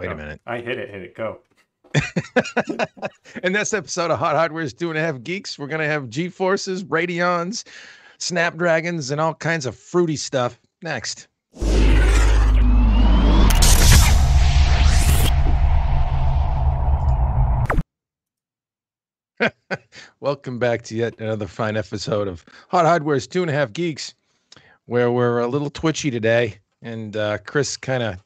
Wait No, a minute. I hit it. Hit it. Go. In this episode of Hot Hardware's Two and a Half Geeks, we're going to have GeForces, Radeons, Snapdragons, and all kinds of fruity stuff next. Welcome back to yet another fine episode of Hot Hardware's Two and a Half Geeks, where we're a little twitchy today. And uh, Chris kind of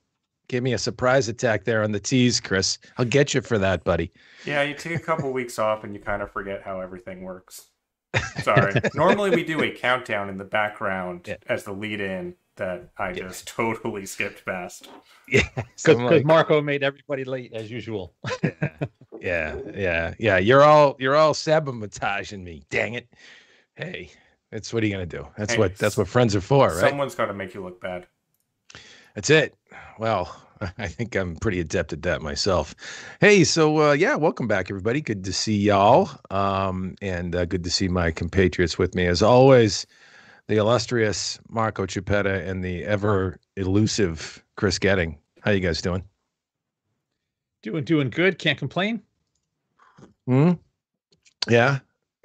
gave me a surprise attack there on the tease, Chris. I'll get you for that, buddy. Yeah, you take a couple weeks off and you kind of forget how everything works. Sorry. Normally we do a countdown in the background Yeah. as the lead in that I just totally skipped past. Yeah, Because I'm like, Marco made everybody late as usual. yeah, yeah, yeah. You're all you're all sabotaging me. Dang it. Hey, that's what are you gonna do? That's Hey, what that's what friends are for, right? Someone's got to make you look bad. That's it. Well, I think I'm pretty adept at that myself. Hey, so uh, yeah, welcome back, everybody. Good to see y'all, um, and uh, good to see my compatriots with me as always. The illustrious Marco Chiappetta and the ever elusive Chris Getting. How you guys doing? Doing doing good. Can't complain. Hmm. Yeah,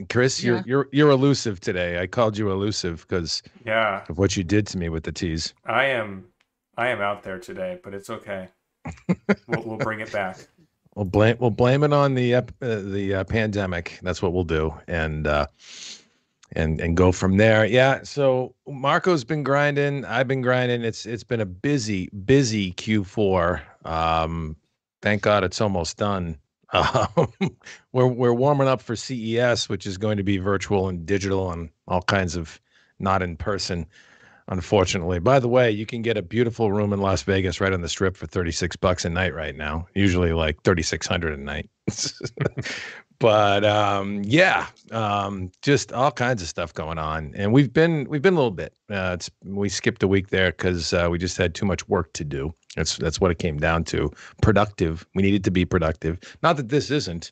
Chris, Yeah. you're you're you're elusive today. I called you elusive because Yeah, of what you did to me with the tease. I am. I am out there today, but it's okay. we'll, we'll bring it back. We'll blame we'll blame it on the uh, the uh, pandemic. That's what we'll do, and uh, and and go from there. Yeah. So Marco's been grinding. I've been grinding. It's it's been a busy busy Q4. Um, thank God it's almost done. Um, we're we're warming up for CES, which is going to be virtual and digital and all kinds of not in person. Unfortunately, by the way, you can get a beautiful room in Las Vegas right on the strip for 36 bucks a night right now. Usually like 3600 a night. but um yeah, um just all kinds of stuff going on. And we've been we've been a little bit. Uh it's we skipped a week there cuz uh, we just had too much work to do. That's that's what it came down to. Productive. We needed to be productive. Not that this isn't,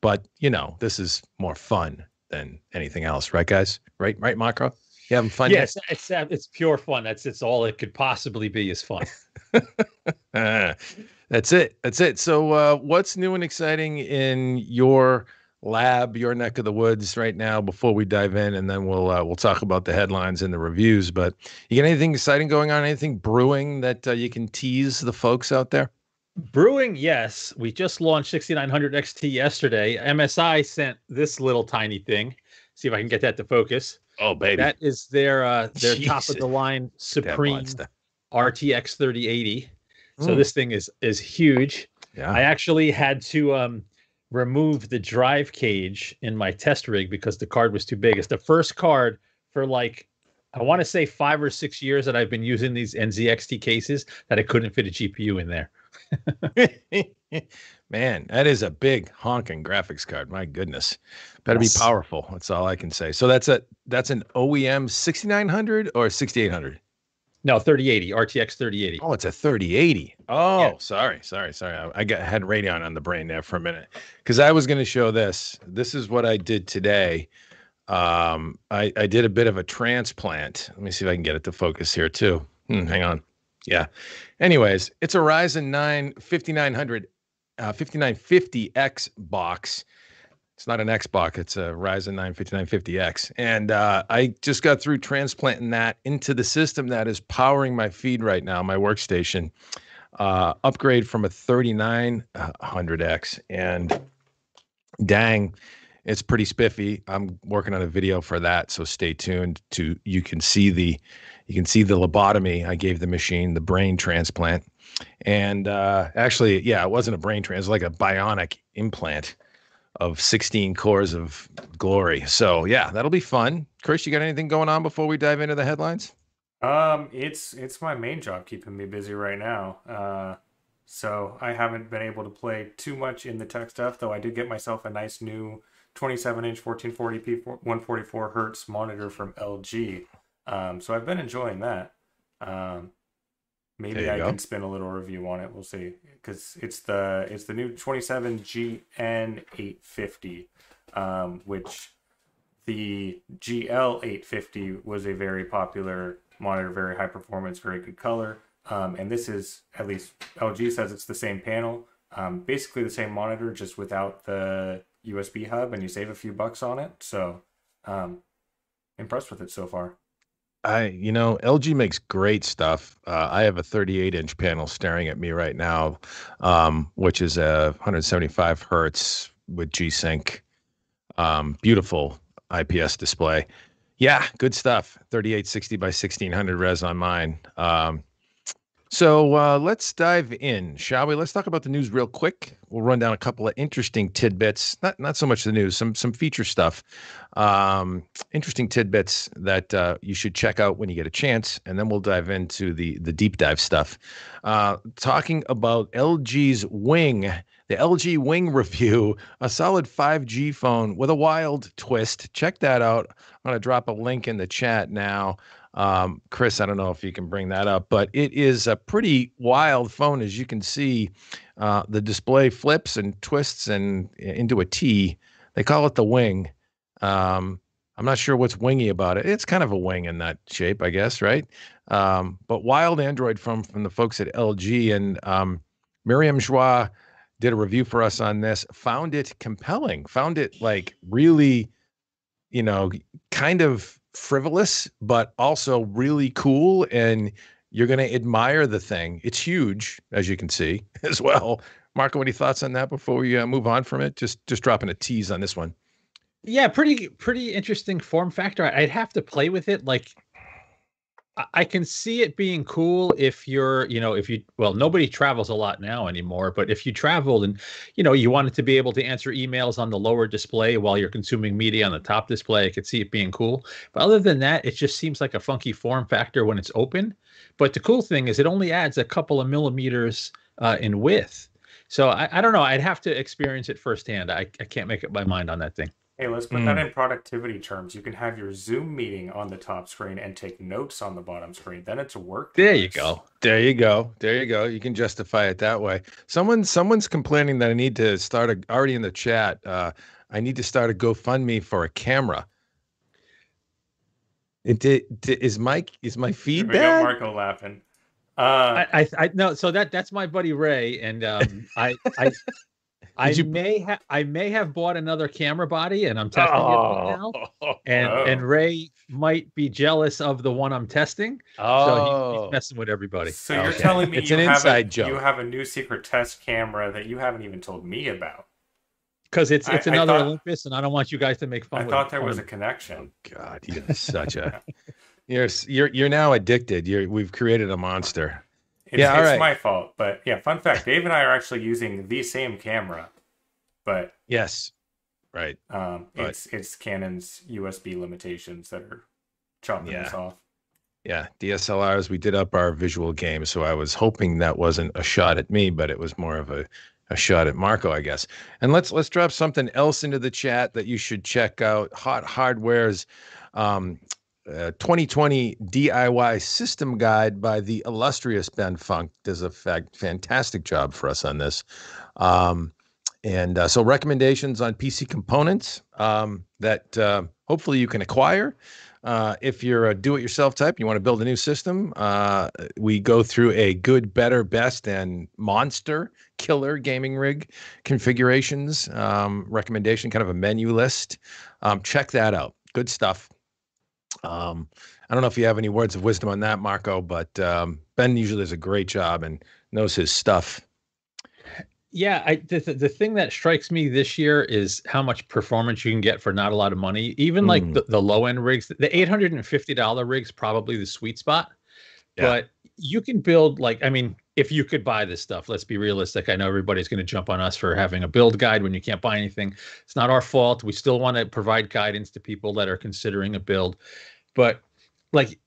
but you know, this is more fun than anything else, right guys? Right? Right, Marco? You having fun? yes, it's uh, it's pure fun. That's it's all it could possibly be is fun. That's it. That's it. So, uh, what's new and exciting in your lab, your neck of the woods right now? Before we dive in, and then we'll uh, we'll talk about the headlines and the reviews. But you got anything exciting going on? Anything brewing that uh, you can tease the folks out there? Brewing, yes. We just launched 6900 XT yesterday. MSI sent this little tiny thing. See if I can get that to focus. Oh, baby, That is their uh their top of the line Supreme. RTX 3080. So Mm. this thing is is huge. Yeah. I actually had to um, remove the drive cage in my test rig because the card was too big. It's the first card for like I want to say five or six years that I've been using these NZXT cases that I couldn't fit a GPU in there. Man, that is a big honking graphics card. My goodness, better Yes. be powerful. That's all I can say. So that's a that's an OEM 6900 or 6800. No, 3080 RTX 3080. Oh, it's a 3080. Oh, Yeah. sorry, sorry, sorry. I, I got had Radeon on the brain there for a minute because I was going to show this. This is what I did today. Um, I, I did a bit of a transplant. Let me see if I can get it to focus here too. Hmm, hang on. Yeah. Anyways, it's a Ryzen 9 5900, uh, 5950X box. It's not an Xbox. It's a Ryzen 9 5950X. And uh, I just got through transplanting that into the system that is powering my feed right now, my workstation. Uh, upgrade from a 3900X. And dang, it's pretty spiffy. I'm working on a video for that, so stay tuned to you can see the you can see the lobotomy I gave the machine, the brain transplant. And uh, actually, yeah, it wasn't a brain transplant, it was like a bionic implant of 16 cores of glory. So yeah, that'll be fun. Chris, you got anything going on before we dive into the headlines? Um, it's it's my main job keeping me busy right now. Uh, so I haven't been able to play too much in the tech stuff, though I did get myself a nice new 27 inch 1440p 144 hertz monitor from LG. Um, so I've been enjoying that. Um, maybe I go. can spin a little review on it. We'll see, because it's the it's the new 27GN850, um, which the GL850 was a very popular monitor, very high performance, very good color. Um, and this is at least LG says it's the same panel, um, basically the same monitor, just without the USB hub, and you save a few bucks on it. So, um, impressed with it so far. I, you know, LG makes great stuff. Uh, I have a 38 inch panel staring at me right now, um, which is a 175 hertz with G Sync. Um, beautiful IPS display. Yeah, good stuff. 3860 by 1600 res on mine. Um, so uh, let's dive in, shall we? Let's talk about the news real quick. We'll run down a couple of interesting tidbits. Not not so much the news, some some feature stuff, um, interesting tidbits that uh, you should check out when you get a chance, and then we'll dive into the the deep dive stuff. Uh, talking about LG's Wing, the LG Wing review, a solid 5G phone with a wild twist. Check that out. I'm gonna drop a link in the chat now. Um, Chris, I don't know if you can bring that up, but it is a pretty wild phone. As you can see, uh, the display flips and twists and into a T. They call it the wing. Um, I'm not sure what's wingy about it. It's kind of a wing in that shape, I guess, right? Um, but wild Android from from the folks at LG and um, Miriam Joie did a review for us on this. Found it compelling. Found it like really, you know, kind of frivolous, but also really cool. And you're going to admire the thing. It's huge, as you can see, as well. Marco, any thoughts on that before we uh, move on from it? Just just dropping a tease on this one. Yeah, pretty pretty interesting form factor. I'd have to play with it. Like I can see it being cool if you're, you know, if you, well, nobody travels a lot now anymore, but if you traveled and, you know, you wanted to be able to answer emails on the lower display while you're consuming media on the top display, I could see it being cool. But other than that, it just seems like a funky form factor when it's open. But the cool thing is it only adds a couple of millimeters uh, in width. So I, I don't know. I'd have to experience it firsthand. I, I can't make up my mind on that thing. Hey, let's put mm. that in productivity terms. You can have your Zoom meeting on the top screen and take notes on the bottom screen. Then it's a work. There you go. There you go. There you go. You can justify it that way. Someone, someone's complaining that I need to start a already in the chat. Uh, I need to start a GoFundMe for a camera. It did. Is Mike? Is my feed we bad? Got Marco laughing. Uh, I, I, I no. So that that's my buddy Ray, and um, I, I, I you... may have I may have bought another camera body and I'm testing oh. it now. And oh. and Ray might be jealous of the one I'm testing. Oh. So he, he's oh. messing with everybody. So you're telling me it's an inside a, joke. You have a new secret test camera that you haven't even told me about. Because it's it's I, another I thought, Olympus, and I don't want you guys to make fun. Of it. I thought there was a connection. Oh, God, you're such a you're you're you're now addicted. You're we've created a monster. It's, yeah, it's right. my fault. But yeah, fun fact: Dave and I are actually using the same camera, but yes, right. Um, but, it's it's Canon's USB limitations that are chopping yeah. us off. Yeah, DSLRs. We did up our visual game, so I was hoping that wasn't a shot at me, but it was more of a a shot at Marco, I guess. And let's let's drop something else into the chat that you should check out. Hot Hardware's um, 2020 DIY system guide by the illustrious Ben Funk does a fa- fantastic job for us on this. Um, and uh, so, recommendations on PC components um, that uh, hopefully you can acquire. Uh, if you're a do it yourself type, you want to build a new system, uh, we go through a good, better, best, and monster killer gaming rig configurations um, recommendation, kind of a menu list. Um, check that out. Good stuff. Um, I don't know if you have any words of wisdom on that, Marco, but um, Ben usually does a great job and knows his stuff. Yeah, I, the the thing that strikes me this year is how much performance you can get for not a lot of money. Even mm. like the, the low end rigs, the eight hundred and fifty dollar rigs probably the sweet spot. Yeah. But you can build like I mean, if you could buy this stuff, let's be realistic. I know everybody's going to jump on us for having a build guide when you can't buy anything. It's not our fault. We still want to provide guidance to people that are considering a build. But like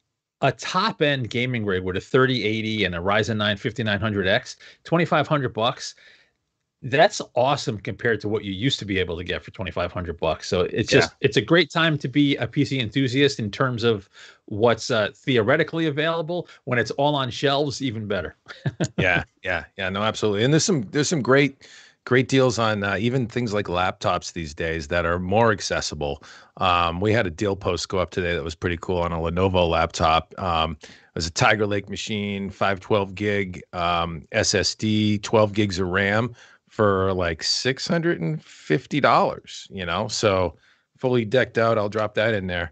a top end gaming rig with a 3080 and a Ryzen 9 5900X, 2500 bucks. That's awesome compared to what you used to be able to get for 2500 bucks. So it's just yeah. it's a great time to be a PC enthusiast in terms of what's uh, theoretically available when it's all on shelves even better. yeah, yeah, yeah, no absolutely. And there's some there's some great great deals on uh, even things like laptops these days that are more accessible. Um, we had a deal post go up today that was pretty cool on a Lenovo laptop. Um, it was a Tiger Lake machine, 512 gig um, SSD, 12 gigs of RAM for like $650, you know? So fully decked out. I'll drop that in there.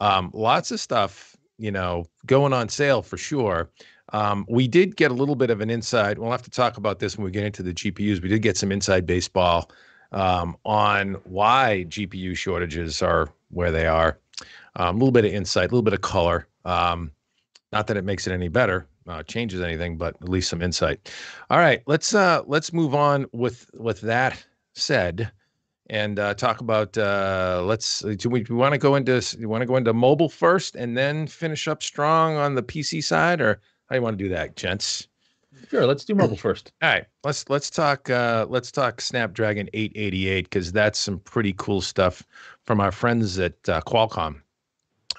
Um, lots of stuff, you know, going on sale for sure. Um, we did get a little bit of an inside. We'll have to talk about this when we get into the GPUs. We did get some inside baseball um, on why GPU shortages are where they are. Um, a little bit of insight, a little bit of color. Um, not that it makes it any better, uh, changes anything, but at least some insight. All right, let's uh, let's move on with with that said and uh, talk about uh, let's do we, we want to go into you want to go into mobile first and then finish up strong on the PC side or how do you want to do that, gents? Sure, let's do mobile first. All right, let's let's talk uh, let's talk Snapdragon 888 because that's some pretty cool stuff from our friends at uh, Qualcomm.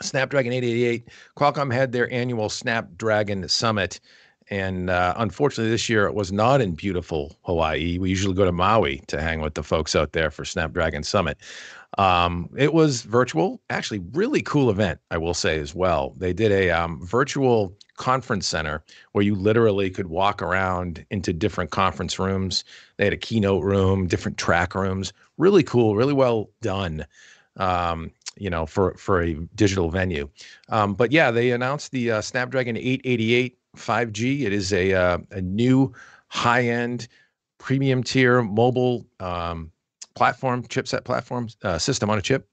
Snapdragon 888. Qualcomm had their annual Snapdragon Summit, and uh, unfortunately, this year it was not in beautiful Hawaii. We usually go to Maui to hang with the folks out there for Snapdragon Summit. Um, it was virtual, actually, really cool event, I will say as well. They did a um, virtual conference center where you literally could walk around into different conference rooms. They had a keynote room, different track rooms. Really cool, really well done. Um, you know, for for a digital venue. Um, but yeah, they announced the uh, Snapdragon 888 5G. It is a uh, a new high end premium tier mobile um, platform chipset platform uh, system on a chip,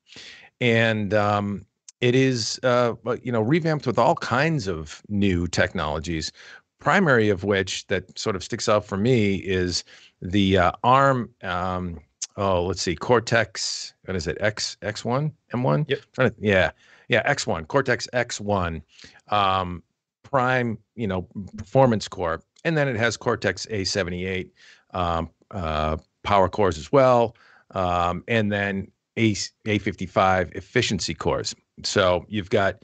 and um, it is uh, you know revamped with all kinds of new technologies. Primary of which that sort of sticks out for me is the uh, ARM. Um, oh, let's see, Cortex. What is it? X X one M one. Yep. To, yeah, yeah. X one Cortex X one. Um, prime, you know, performance core, and then it has Cortex A78 um, uh, power cores as well, um, and then A A55 efficiency cores. So you've got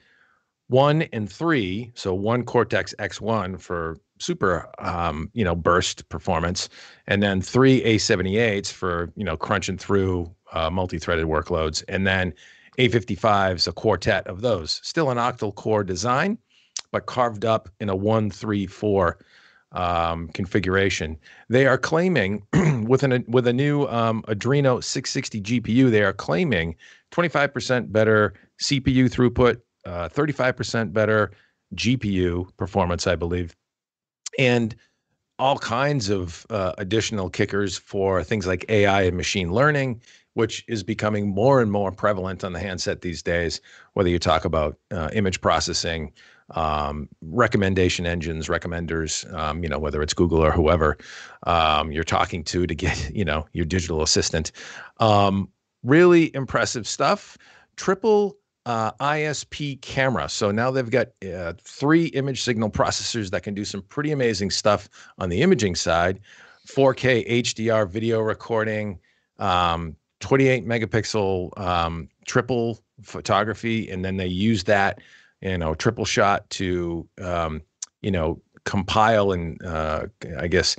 one and three. So one Cortex X1 for super, um, you know, burst performance, and then three A78s for you know crunching through uh, multi-threaded workloads, and then A55s a quartet of those. Still an octal core design, but carved up in a one, three, four um, configuration. They are claiming with an with a new um, Adreno 660 GPU, they are claiming 25% better CPU throughput, uh, 35% better GPU performance, I believe, and all kinds of uh, additional kickers for things like AI and machine learning, which is becoming more and more prevalent on the handset these days. Whether you talk about uh, image processing, um, recommendation engines, recommenders, um, you know, whether it's Google or whoever um, you're talking to to get, you know, your digital assistant. Um, really impressive stuff. Triple uh, ISP camera. So now they've got uh, three image signal processors that can do some pretty amazing stuff on the imaging side 4K HDR video recording, um, 28 megapixel um, triple photography, and then they use that, you know, triple shot to, um, you know, compile and uh, I guess,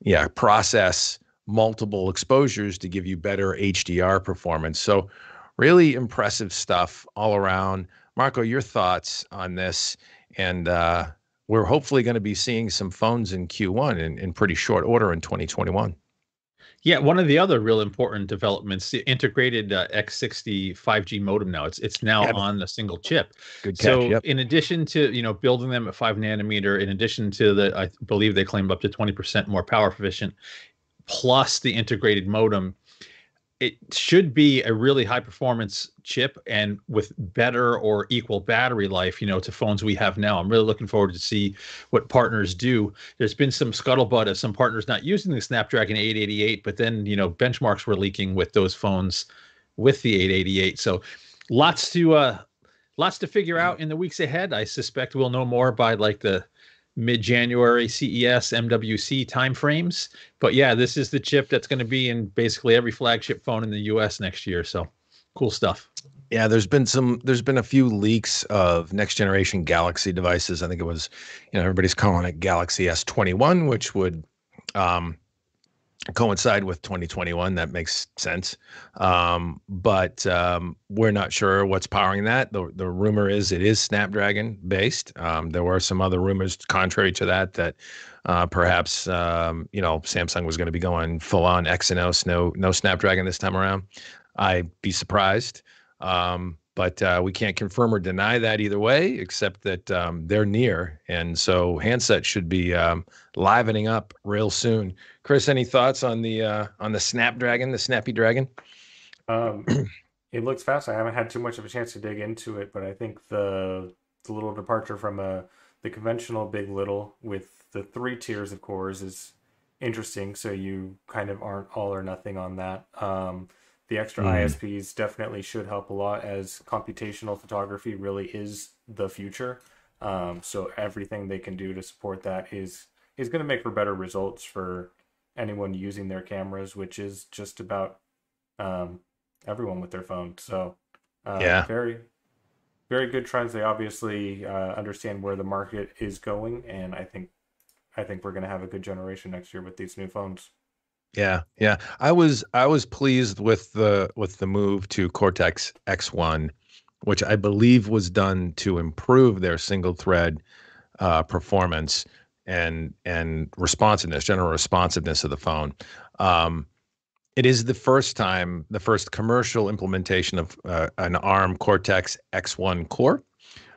yeah, process multiple exposures to give you better HDR performance. So really impressive stuff all around. Marco, your thoughts on this? And uh, we're hopefully going to be seeing some phones in Q1 in, in pretty short order in 2021. Yeah, one of the other real important developments, the integrated uh, X60 5G modem. Now it's it's now yeah. on a single chip. Good catch. So yep. in addition to you know building them at five nanometer, in addition to the I believe they claim up to 20% more power efficient, plus the integrated modem, it should be a really high performance chip and with better or equal battery life you know to phones we have now. I'm really looking forward to see what partners do. There's been some scuttlebutt of some partners not using the snapdragon 888 but then you know benchmarks were leaking with those phones with the 888 so lots to uh lots to figure out in the weeks ahead. I suspect we'll know more by like the mid-January CES MWC timeframes. But yeah, this is the chip that's going to be in basically every flagship phone in the US next year. So cool stuff. Yeah, there's been some there's been a few leaks of next generation Galaxy devices. I think it was, you know, everybody's calling it Galaxy S21, which would um coincide with 2021. That makes sense. Um, but um, we're not sure what's powering that. The, the rumor is it is Snapdragon based. Um, there were some other rumors contrary to that that uh, perhaps um, you know Samsung was going to be going full on Exynos, no no Snapdragon this time around. I'd be surprised. Um, but uh, we can't confirm or deny that either way, except that um, they're near, and so handsets should be um, livening up real soon. Chris, any thoughts on the uh, on the Snapdragon, the Snappy Dragon? Um, it looks fast. I haven't had too much of a chance to dig into it, but I think the the little departure from a uh, the conventional big little with the three tiers of cores is interesting. So you kind of aren't all or nothing on that. Um, the extra mm. ISPs definitely should help a lot as computational photography really is the future. Um, so everything they can do to support that is is going to make for better results for anyone using their cameras, which is just about um, everyone with their phone. So uh, yeah, very very good trends. They obviously uh, understand where the market is going, and I think I think we're going to have a good generation next year with these new phones. Yeah, yeah. I was I was pleased with the with the move to Cortex X1, which I believe was done to improve their single thread uh, performance and and responsiveness, general responsiveness of the phone. Um, it is the first time, the first commercial implementation of uh, an ARM Cortex X1 core.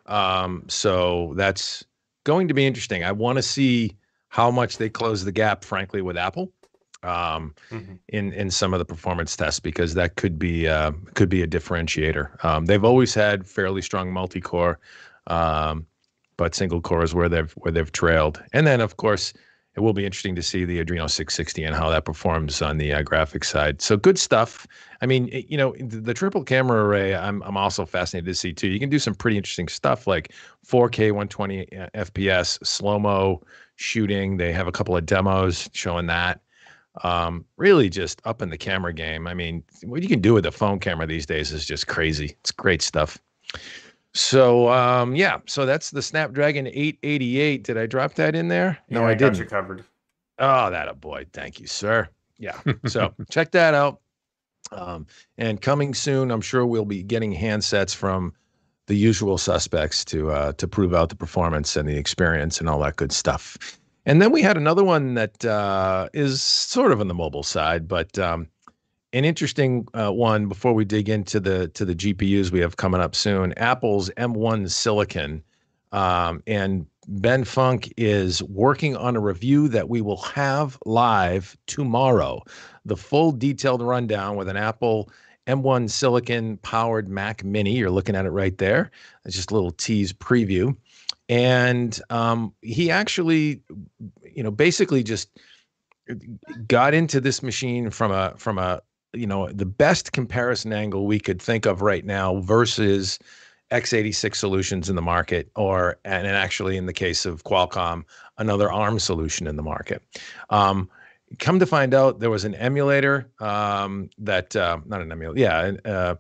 Um, so that's going to be interesting. I want to see how much they close the gap, frankly, with Apple um, mm-hmm. in in some of the performance tests because that could be uh, could be a differentiator. Um, they've always had fairly strong multi-core, um, but single core is where they've where they've trailed. And then of course it will be interesting to see the Adreno 660 and how that performs on the uh, graphics side. So good stuff. I mean, you know, the, the, triple camera array, I'm I'm also fascinated to see too. You can do some pretty interesting stuff like 4K 120 FPS slow mo shooting. They have a couple of demos showing that um, really just up in the camera game. I mean, what you can do with a phone camera these days is just crazy. It's great stuff. So um, yeah, so that's the Snapdragon 888. Did I drop that in there? No, I, I didn't. Got you covered. Oh, that a boy. Thank you, sir. Yeah. So check that out. Um, and coming soon, I'm sure we'll be getting handsets from the usual suspects to uh, to prove out the performance and the experience and all that good stuff. And then we had another one that uh, is sort of on the mobile side, but um, an interesting uh, one before we dig into the to the GPUs we have coming up soon. Apple's M1 Silicon, um, and Ben Funk is working on a review that we will have live tomorrow. The full detailed rundown with an Apple M1 Silicon powered Mac Mini. You're looking at it right there. It's just a little tease preview and um, he actually, you know, basically just got into this machine from a from a you know the best comparison angle we could think of right now versus x86 solutions in the market or and actually in the case of Qualcomm another ARM solution in the market. Um, come to find out there was an emulator um, that uh, not an emulator yeah uh,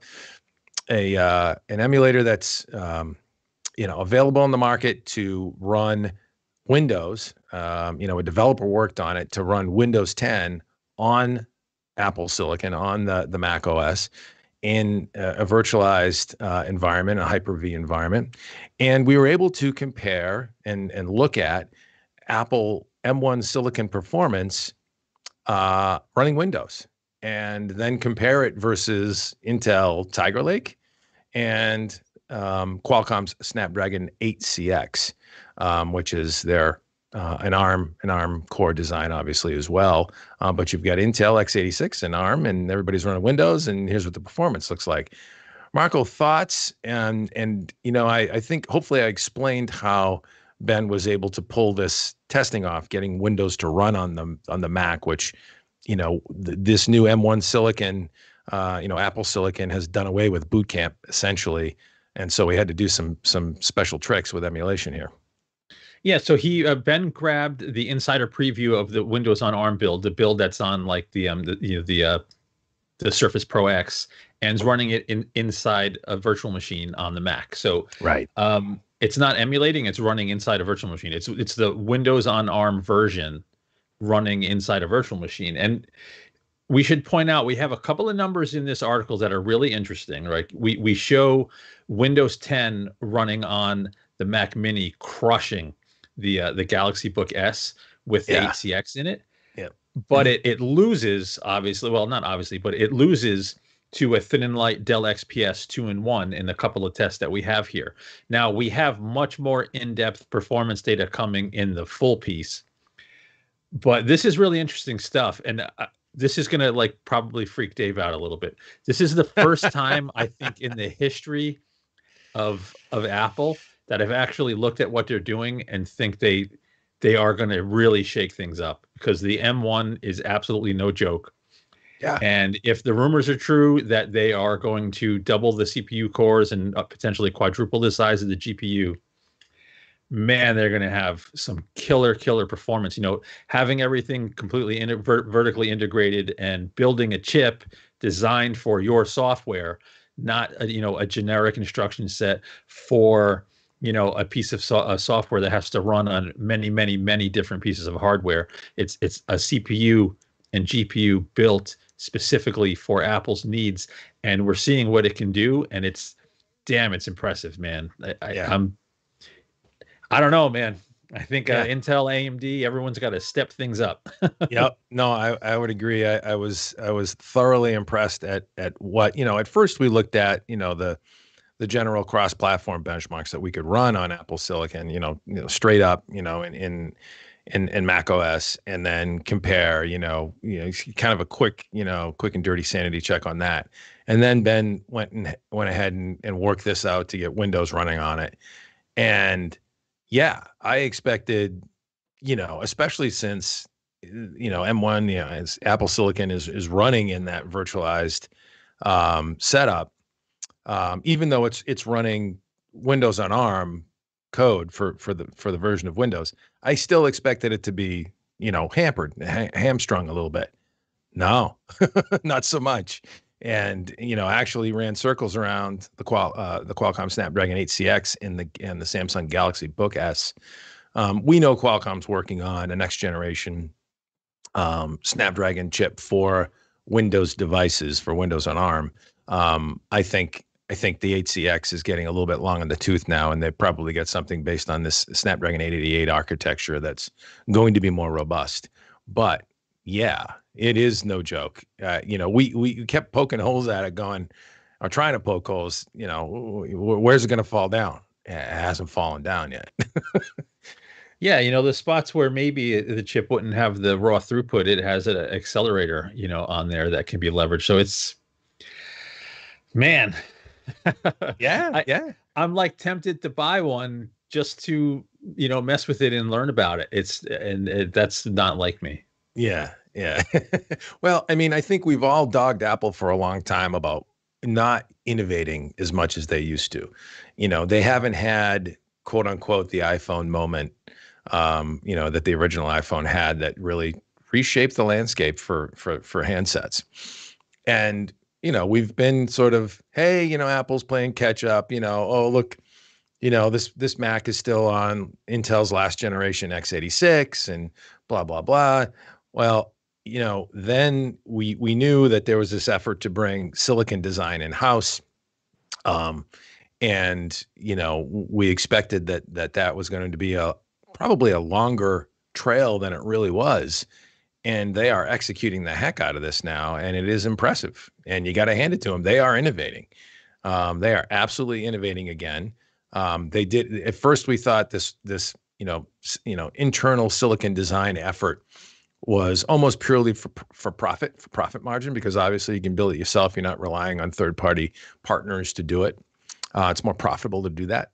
a uh, an emulator that's um, you know available on the market to run Windows. Um, you know, a developer worked on it to run Windows 10 on Apple Silicon on the the Mac OS in a, a virtualized uh, environment, a Hyper-V environment, and we were able to compare and and look at Apple M1 Silicon performance uh, running Windows, and then compare it versus Intel Tiger Lake and um, Qualcomm's Snapdragon 8CX, um, which is their uh, an ARM an ARM core design, obviously as well. Uh, but you've got Intel x86 and ARM, and everybody's running Windows, and here's what the performance looks like. Marco, thoughts and and you know, I, I think hopefully I explained how Ben was able to pull this testing off, getting Windows to run on the on the Mac, which you know th- this new M1 Silicon, uh, you know Apple Silicon has done away with Boot Camp essentially and so we had to do some some special tricks with emulation here. Yeah, so he uh, Ben grabbed the insider preview of the Windows on ARM build, the build that's on like the um the you know the uh, the Surface Pro X, and is running it in inside a virtual machine on the Mac. So right, um, it's not emulating; it's running inside a virtual machine. It's it's the Windows on ARM version running inside a virtual machine. And we should point out we have a couple of numbers in this article that are really interesting. Right, we we show Windows 10 running on the Mac Mini, crushing the uh, the Galaxy Book S with the yeah. 8CX in it. Yeah, but it it loses obviously. Well, not obviously, but it loses to a thin and light Dell XPS 2 in 1 in a couple of tests that we have here. Now, we have much more in depth performance data coming in the full piece. But this is really interesting stuff. And uh, this is going to like probably freak Dave out a little bit. This is the first time I think in the history of of Apple that I've actually looked at what they're doing and think they they are going to really shake things up because the M1 is absolutely no joke. Yeah. And if the rumors are true that they are going to double the CPU cores and uh, potentially quadruple the size of the GPU, man, they're going to have some killer, killer performance. You know, having everything completely in, ver- vertically integrated and building a chip designed for your software, not a, you know a generic instruction set for you know a piece of so- a software that has to run on many, many, many different pieces of hardware. It's it's a CPU and GPU built specifically for Apple's needs, and we're seeing what it can do, and it's damn, it's impressive, man. I, yeah. I, am I don't know, man. I think uh, yeah. uh, Intel, AMD, everyone's got to step things up. yep. No, I, I would agree. I, I was I was thoroughly impressed at at what you know. At first, we looked at you know the the general cross-platform benchmarks that we could run on Apple Silicon. You know, you know straight up. You know, in in in, in Mac OS and then compare, you know, you know, kind of a quick, you know, quick and dirty sanity check on that. And then Ben went and went ahead and, and worked this out to get Windows running on it. And yeah, I expected, you know, especially since you know M1, you know, Apple Silicon is is running in that virtualized um, setup, um, even though it's it's running Windows on ARM, code for for the for the version of Windows, I still expected it to be you know hampered, ha- hamstrung a little bit. No, not so much. And you know, actually ran circles around the Qual uh, the Qualcomm Snapdragon 8CX in the and the Samsung Galaxy Book S. Um, we know Qualcomm's working on a next generation um, Snapdragon chip for Windows devices for Windows on ARM. Um, I think I think the 8CX is getting a little bit long in the tooth now, and they probably get something based on this Snapdragon 888 architecture that's going to be more robust. But yeah, it is no joke. Uh, you know, we we kept poking holes at it, going or trying to poke holes. You know, where's it going to fall down? It hasn't fallen down yet. yeah, you know, the spots where maybe the chip wouldn't have the raw throughput, it has an accelerator, you know, on there that can be leveraged. So it's man, yeah, I, yeah. I'm like tempted to buy one just to you know mess with it and learn about it. It's and it, that's not like me. Yeah, yeah. well, I mean, I think we've all dogged Apple for a long time about not innovating as much as they used to. You know, they haven't had quote unquote the iPhone moment. Um, you know that the original iPhone had that really reshaped the landscape for for for handsets. And you know, we've been sort of, hey, you know, Apple's playing catch up, you know, oh, look, you know, this this Mac is still on Intel's last generation x86 and blah blah blah. Well, you know, then we we knew that there was this effort to bring silicon design in house. Um and, you know, we expected that that that was going to be a probably a longer trail than it really was and they are executing the heck out of this now, and it is impressive. And you got to hand it to them; they are innovating. Um, they are absolutely innovating again. Um, they did at first. We thought this this you know you know internal silicon design effort was almost purely for for profit for profit margin because obviously you can build it yourself. You're not relying on third party partners to do it. Uh, it's more profitable to do that.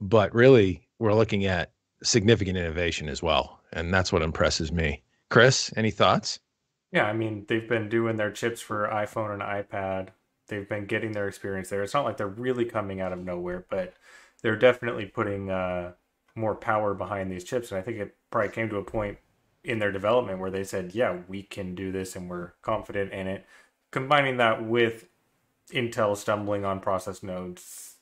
But really, we're looking at significant innovation as well, and that's what impresses me. Chris, any thoughts? Yeah, I mean, they've been doing their chips for iPhone and iPad. They've been getting their experience there. It's not like they're really coming out of nowhere, but they're definitely putting uh, more power behind these chips. And I think it probably came to a point in their development where they said, yeah, we can do this and we're confident in it. Combining that with Intel stumbling on process nodes,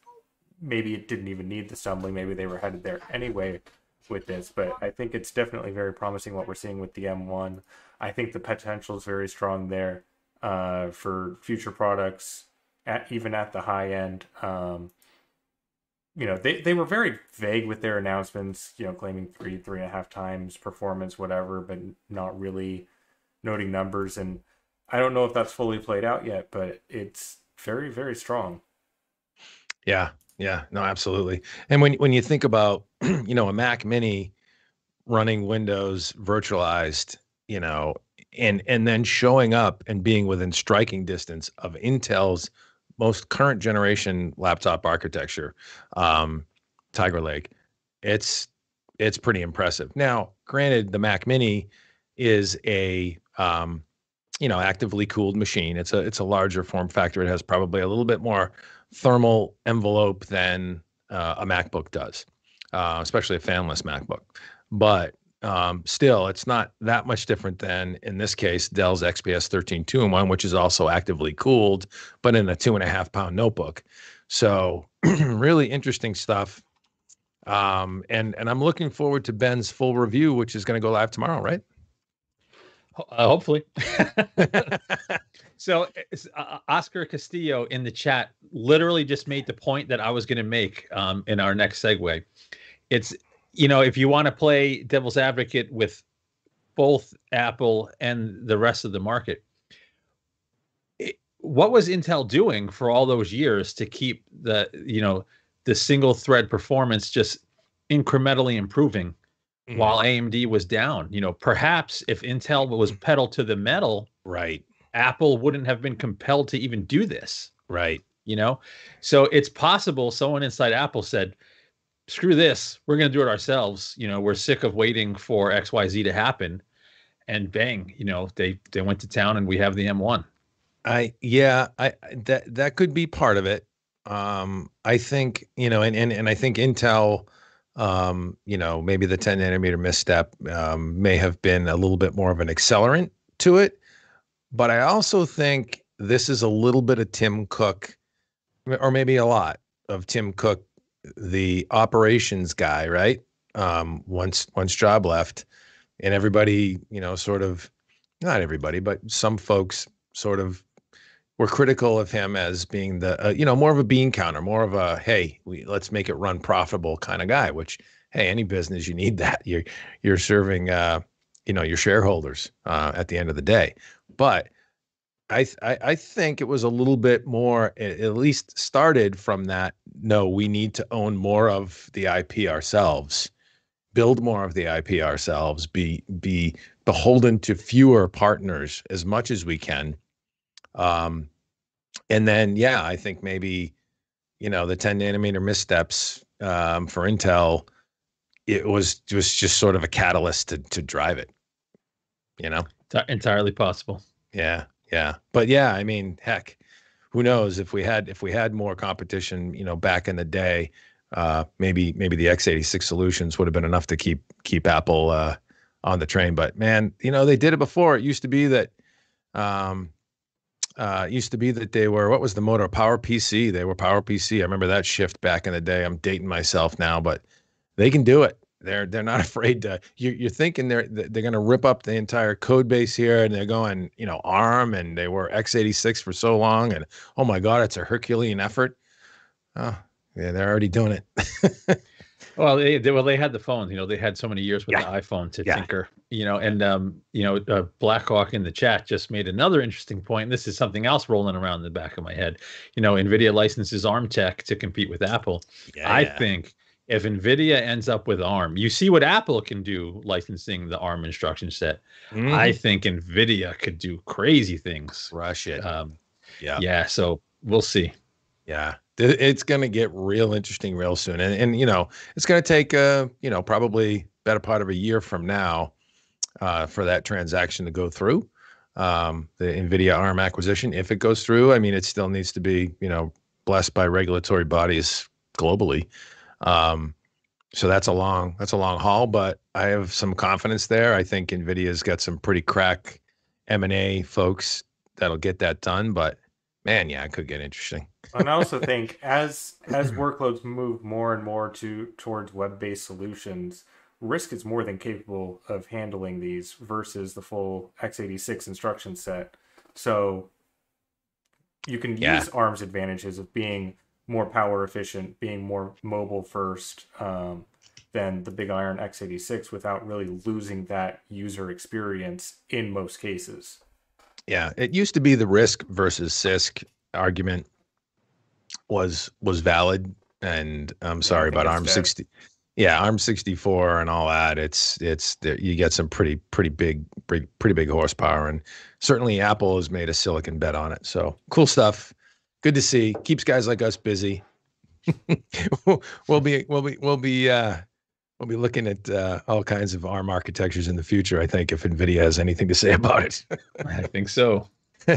maybe it didn't even need the stumbling. Maybe they were headed there anyway. with this, but I think it's definitely very promising what we're seeing with the M1. I think the potential is very strong there uh, for future products, at, even at the high end. Um, you know, they, they were very vague with their announcements, you know, claiming three, three and a half times performance, whatever, but not really noting numbers. And I don't know if that's fully played out yet, but it's very, very strong. Yeah, yeah, no, absolutely. And when when you think about, you know, a Mac Mini running Windows virtualized, you know, and and then showing up and being within striking distance of Intel's most current generation laptop architecture, um, Tiger Lake, it's it's pretty impressive. Now, granted, the Mac Mini is a um, you know actively cooled machine. It's a it's a larger form factor. It has probably a little bit more thermal envelope than uh, a MacBook does, uh, especially a fanless MacBook. But um, still, it's not that much different than, in this case, Dell's XPS 13 2 in 1, which is also actively cooled, but in a two and a half pound notebook. So, really interesting stuff. Um, and and I'm looking forward to Ben's full review, which is going to go live tomorrow, right? Uh, hopefully. so, uh, Oscar Castillo in the chat literally just made the point that I was going to make um, in our next segue. It's you know, if you want to play devil's advocate with both Apple and the rest of the market, it, what was Intel doing for all those years to keep the, you know, the single thread performance just incrementally improving mm-hmm. while AMD was down? You know, perhaps if Intel was pedal to the metal, right, Apple wouldn't have been compelled to even do this. Right. You know, so it's possible someone inside Apple said, screw this we're going to do it ourselves you know we're sick of waiting for xyz to happen. And bang you know they they went to town and we have the m1 i yeah i that that could be part of it. Um i think you know and and, and i think intel um you know maybe the 10 nanometer misstep um, may have been a little bit more of an accelerant to it. But i also think this is a little bit of tim cook or maybe a lot of tim cook the operations guy, right? Um, once once job left, and everybody, you know, sort of not everybody, but some folks sort of were critical of him as being the uh, you know more of a bean counter, more of a hey, we, let's make it run profitable kind of guy. Which hey, any business you need that. You're you're serving uh, you know your shareholders uh, at the end of the day, but I, I, I think it was a little bit more at least started from that no we need to own more of the IP ourselves build more of the IP ourselves be be beholden to fewer partners as much as we can. Um and then yeah I think maybe you know the 10 nanometer missteps um, for Intel it was was just sort of a catalyst to to drive it you know? Entirely possible. Yeah yeah, but yeah, I mean, heck, who knows if we had if we had more competition, you know, back in the day, uh, maybe maybe the x86 solutions would have been enough to keep keep Apple uh, on the train. But man, you know, they did it before. It used to be that. Um, uh, used to be that they were what was the motor power PC? They were power PC. I remember that shift back in the day. I'm dating myself now, but they can do it. They're they're not afraid to. You're, you're thinking they're they're going to rip up the entire code base here, and they're going, you know, ARM, and they were x86 for so long, and oh my God, it's a Herculean effort. Oh, yeah, they're already doing it. well, they, they, well they had the phones. You know, they had so many years with yeah. the iPhone to yeah. tinker. You know, and um, you know, uh, Blackhawk in the chat just made another interesting point. And this is something else rolling around in the back of my head. You know, Nvidia licenses ARM tech to compete with Apple. Yeah, I think if nvidia ends up with arm you see what apple can do licensing the arm instruction set. Mm. i think nvidia could do crazy things. Rush it. Um, yeah. yeah so we'll see. Yeah. It's going to get real interesting real soon and, and you know it's going to take uh you know probably better part of a year from now uh, for that transaction to go through. Um, the nvidia arm acquisition if it goes through i mean it still needs to be you know blessed by regulatory bodies globally um, so that's a long that's a long haul, but I have some confidence there. I think Nvidia's got some pretty crack M and A folks that'll get that done. But man, yeah, it could get interesting. and I also think as as workloads move more and more to towards web based solutions, RISC is more than capable of handling these versus the full x86 instruction set. So you can Yeah. use ARM's advantages of being more power efficient, being more mobile first um, than the Big Iron x86 without really losing that user experience in most cases. Yeah, it used to be the RISC versus CISC argument was was valid, and I'm sorry think about ARM dead. 60. Yeah, ARM 64 and all that. It's it's you get some pretty pretty big pretty, pretty big horsepower, and certainly Apple has made a silicon bet on it. So cool stuff. Good to see. Keeps guys like us busy. we'll be we'll be we'll be uh, we'll be looking at uh, all kinds of ARM architectures in the future. I think if Nvidia has anything to say about it. I think so. All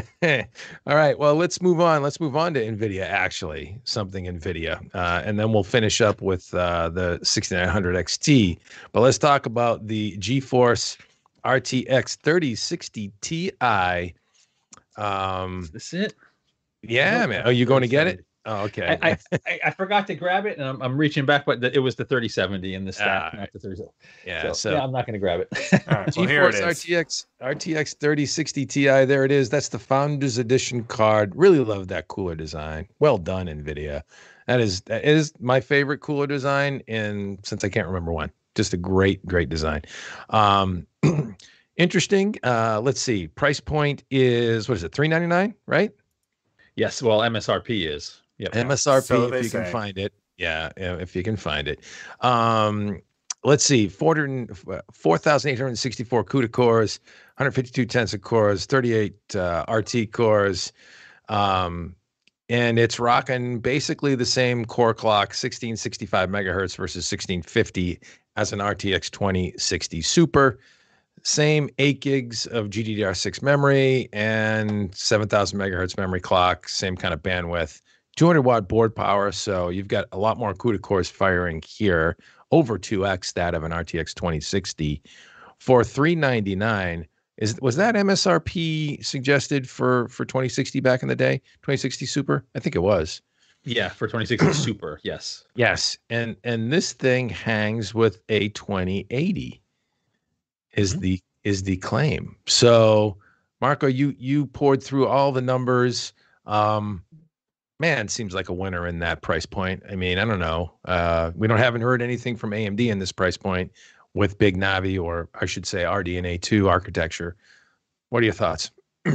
right. Well, let's move on. Let's move on to NVIDIA, actually, something NVIDIA. Uh, and then we'll finish up with uh, the 6900 XT. But let's talk about the GeForce RTX 3060 Ti. Um, Is this it? Yeah, Nope, man. Oh, you going to get it? Oh, okay. I, I, I, I forgot to grab it, and I'm, I'm reaching back, but the, it was the 3070 in the stack, Ah, not the 30. yeah. So, So, yeah, I'm not going to grab it. All right, well, here it GeForce. RTX RTX 3060 Ti. There it is. That's the Founders Edition card. Really love that cooler design. Well done, Nvidia. That is that is my favorite cooler design in since I can't remember when. Just a great great design. Um, interesting. Uh, let's see. Price point is what is it? 399, right? Yes, well, MSRP is. Yep. MSRP so if they you can find it. Yeah, yeah, if you can find it. Um, let's see, 400 4,864 CUDA cores, 152 Tensor cores, 38 uh, RT cores. Um, and it's rocking basically the same core clock, 1665 megahertz versus 1650 as an RTX 2060 Super. Same 8 gigs of GDDR6 memory and 7000 megahertz memory clock, same kind of bandwidth. 200 watt board power, so you've got a lot more CUDA cores firing here, over 2x that of an RTX 2060 for 399. Is was that MSRP suggested for for 2060 back in the day? 2060 Super? I think it was. Yeah, for 2060 Super. Yes. Yes, and and this thing hangs with a 2080. Is Mhm. the is the claim. So, Marco, you you poured through all the numbers. Um, man, seems like a winner in that price point. I mean, I don't know. Uh, we don't haven't heard anything from AMD in this price point with Big Navi, or I should say RDNA two architecture. What are your thoughts?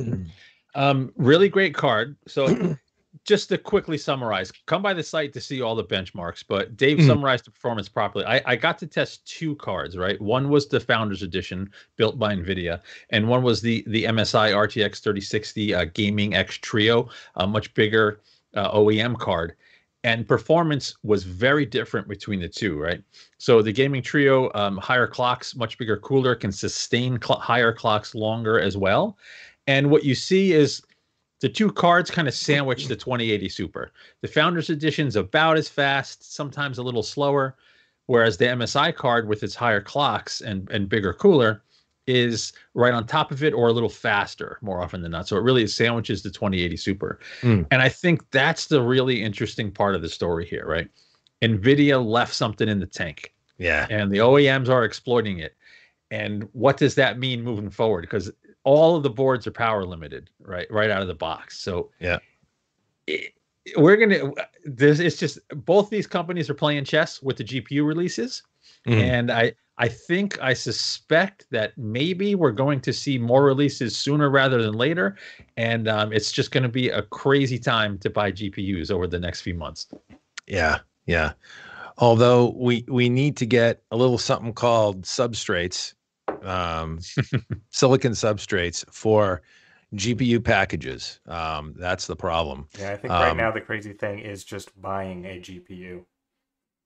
Um, really great card. So just to quickly summarize, come by the site to see all the benchmarks, but Dave Mhm. summarized the performance properly. I, I got to test two cards, right? One was the Founders Edition built by NVIDIA, and one was the the MSI RTX 3060 uh, Gaming X Trio, a much bigger uh, OEM card. And performance was very different between the two, right? So the Gaming Trio, um, higher clocks, much bigger cooler, can sustain cl- higher clocks longer as well. And what you see is the two cards kind of sandwich the 2080 Super. The Founders Edition's about as fast, sometimes a little slower, whereas the MSI card with its higher clocks and, and bigger cooler is right on top of it or a little faster more often than not. So it really sandwiches the 2080 Super. Mm. And I think that's the really interesting part of the story here, right? NVIDIA left something in the tank Yeah, and the OEMs are exploiting it. And what does that mean moving forward? Because all of the boards are power limited, right? Right out of the box. So Yeah. it- we're gonna. This it's just both these companies are playing chess with the GPU releases, Mhm. and I I think I suspect that maybe we're going to see more releases sooner rather than later, and um, it's just going to be a crazy time to buy GPUs over the next few months. Yeah, yeah. Although we we need to get a little something called substrates, um, silicon substrates for GPU packages. Um, that's the problem. Yeah, I think right Um, now the crazy thing is just buying a GPU.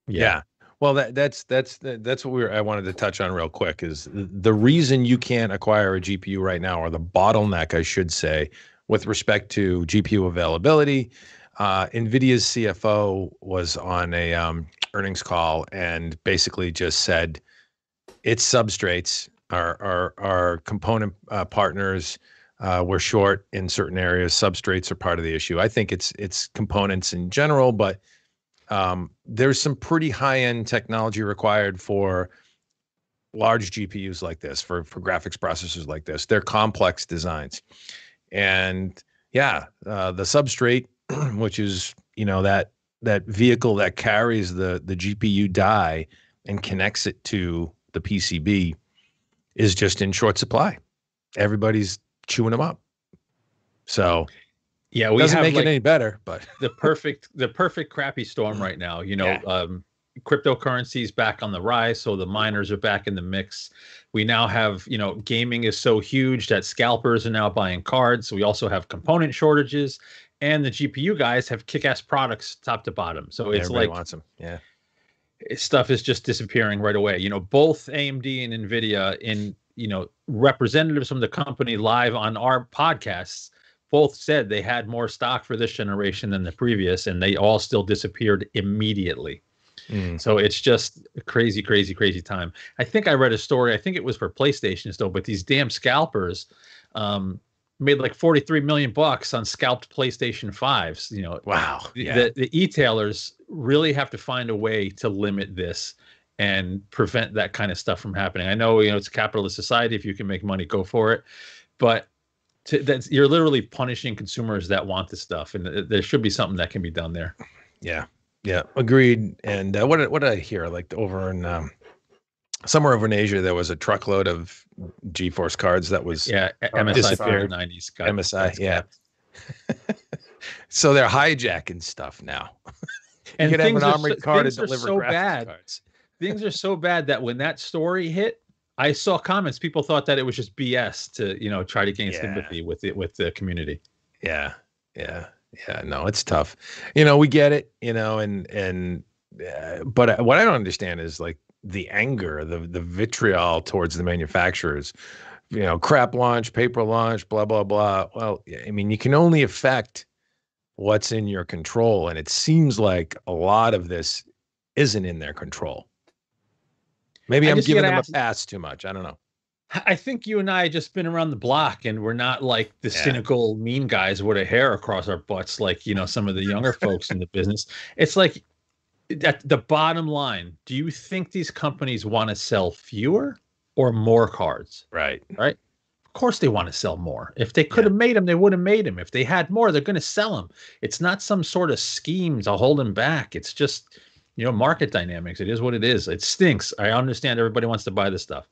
Yeah. Well, that that's that's that's what we were, I wanted to touch on real quick is the- the reason you can't acquire a GPU right now, or the bottleneck, I should say, with respect to GPU availability. Uh, Nvidia's CFO was on a um, earnings call and basically just said its substrates our our our component uh, partners uh, we're short in certain areas. Substrates are part of the issue. I think it's it's components in general, but um, there's some pretty high end technology required for large GPUs like this, for for graphics processors like this. They're complex designs, and yeah, uh, the substrate, which is you know that that vehicle that carries the the GPU die and connects it to the PCB, is just in short supply. Everybody's chewing them up. So yeah, we doesn't have make like it any better, but the perfect the perfect crappy storm right now. You know, Yeah. um, cryptocurrencies back on the rise, so the miners are back in the mix. We now have, you know, gaming is so huge that scalpers are now buying cards. We also have component shortages, and the GPU guys have kick-ass products top to bottom. So it's everybody like wants them. Yeah. Stuff is just disappearing right away. You know, both AMD and Nvidia in you know representatives from the company live on our podcasts both said they had more stock for this generation than the previous, and they all still disappeared immediately. Mm. So it's just a crazy, crazy, crazy time. I think I read a story. I think it was for PlayStation still, but these damn scalpers um, made like 43 million bucks on scalped PlayStation 5s. You know, Wow. the- Yeah. the, the e-tailers really have to find a way to limit this and prevent that kind of stuff from happening. I know, you know, it's a capitalist society. If you can make money, go for it. But to, that's you're literally punishing consumers that want this stuff, and there should be something that can be done there. Yeah, yeah, agreed. And uh, what did- what did I hear? Like over in um, somewhere over in Asia, there was a truckload of GeForce cards that was Yeah, Oh, MSI disappeared. nineties. MSI, yeah. so they're hijacking stuff now. And you could have things an are armored so- car to things are deliver so bad. cards. things are so bad that when that story hit, I saw comments. People thought that it was just BS to you know try to gain Yeah. sympathy with it with the community. Yeah, yeah, yeah. No, it's tough. You know, we get it. You know, and and uh, but what I don't understand is like the anger, the the vitriol towards the manufacturers. You know, crap launch, paper launch, blah blah blah. Well, I mean, you can only affect what's in your control, and it seems like a lot of this isn't in their control. Maybe I I'm giving them ask- a pass too much. I don't know. I think you and I just been around the block, and we're not like the Yeah. cynical, mean guys with a hair across our butts, like you know some of the younger folks in the business. It's like at the bottom line. Do you think these companies want to sell fewer or more cards? Right. Right. Of course, they want to sell more. If they could have made them, they would have made them. If they had more, they're going to sell them. It's not some sort of scheme to hold them back. It's just, you know, market dynamics. It is what it is. It stinks. I understand everybody wants to buy this stuff,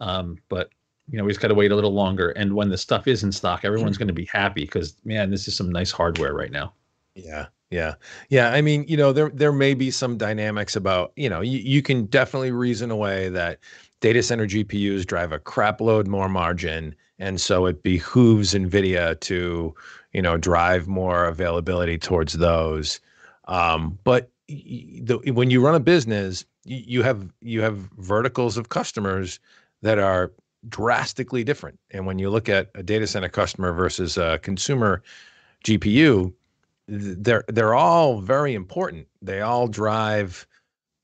um, but you know, we just got to wait a little longer. And when the stuff is in stock, everyone's going to be happy because man, this is some nice hardware right now. Yeah, yeah, yeah. I mean, you know, there there may be some dynamics about, you know, you, you can definitely reason away that data center GPUs drive a crap load more margin, and so it behooves NVIDIA to, you know, drive more availability towards those. Um, but the, when you run a business, you have you have verticals of customers that are drastically different. And when you look at a data center customer versus a consumer GPU, they're they're all very important. They all drive